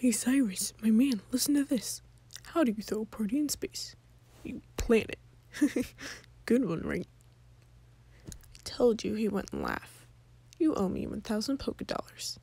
Hey Cyrus, my man, listen to this. How do you throw a party in space? You plan it. Good one, right? I told you he wouldn't laugh. You owe me 1,000 Poké Dollars.